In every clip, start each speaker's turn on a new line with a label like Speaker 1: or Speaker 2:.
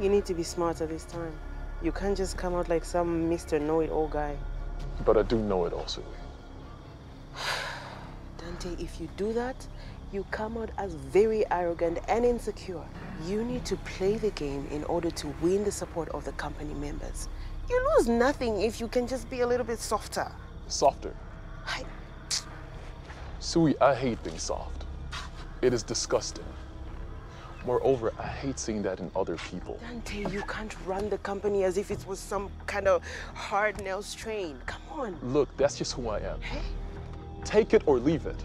Speaker 1: You need to be smarter this time. You can't just come out like some Mr. Know-it-all guy.
Speaker 2: But I do know it also.
Speaker 1: Dante, if you do that, you come out as very arrogant and insecure. You need to play the game in order to win the support of the company members. You lose nothing if you can just be a little bit softer.
Speaker 2: Softer.
Speaker 1: I,
Speaker 2: Suwi, I hate being soft. It is disgusting. Moreover, I hate seeing that in other people.
Speaker 1: Dante, you can't run the company as if it was some kind of hard-nosed train. Come on.
Speaker 2: Look, that's just who I am.
Speaker 1: Hey,
Speaker 2: Take it or leave it.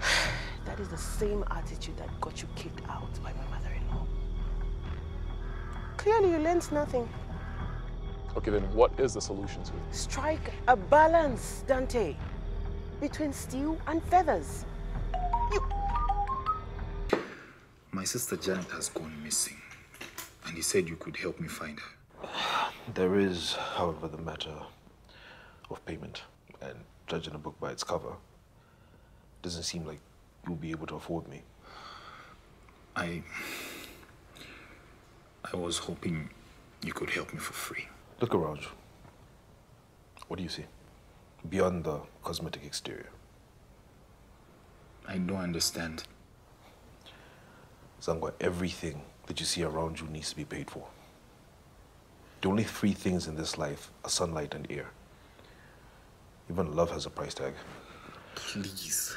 Speaker 1: that is the same attitude that got you kicked out by my mother-in-law. Clearly, you learned nothing.
Speaker 2: Okay, then what is the solution to it?
Speaker 1: Strike a balance, Dante, between steel and feathers. You,
Speaker 3: My sister Janet has gone missing, and he said you could help me find her.
Speaker 4: There is, however, the matter of payment. And judging a book by its cover, doesn't seem like you'll be able to afford me.
Speaker 3: I. I was hoping you could help me for free.
Speaker 4: Look around you. What do you see? Beyond the cosmetic exterior.
Speaker 3: I don't understand.
Speaker 4: Sangwa, everything that you see around you needs to be paid for. The only three things in this life are sunlight and air. Even love has a price tag.
Speaker 3: Please.